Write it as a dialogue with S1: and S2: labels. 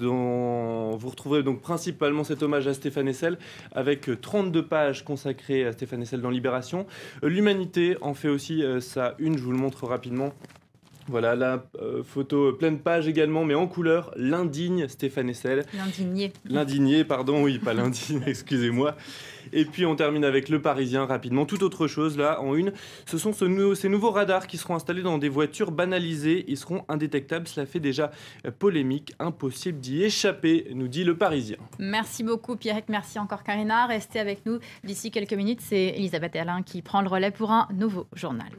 S1: Vous retrouverez donc principalement cet hommage à Stéphane Hessel avec 32 pages consacrées à Stéphane Hessel dans Libération. L'Humanité en fait aussi sa une, je vous le montre rapidement. Voilà, la euh, photo pleine page également, mais en couleur, l'indigne Stéphane Essel.
S2: L'indigné.
S1: L'indigné, pardon, oui, pas l'indigne, excusez-moi. Et puis on termine avec le Parisien rapidement. Tout autre chose là, en une, ce sont ces nouveaux radars qui seront installés dans des voitures banalisées. Ils seront indétectables. Cela fait déjà polémique. Impossible d'y échapper, nous dit le Parisien.
S2: Merci beaucoup Pierre. Merci encore Karina. Restez avec nous d'ici quelques minutes. C'est Elisabeth Alain qui prend le relais pour un nouveau journal.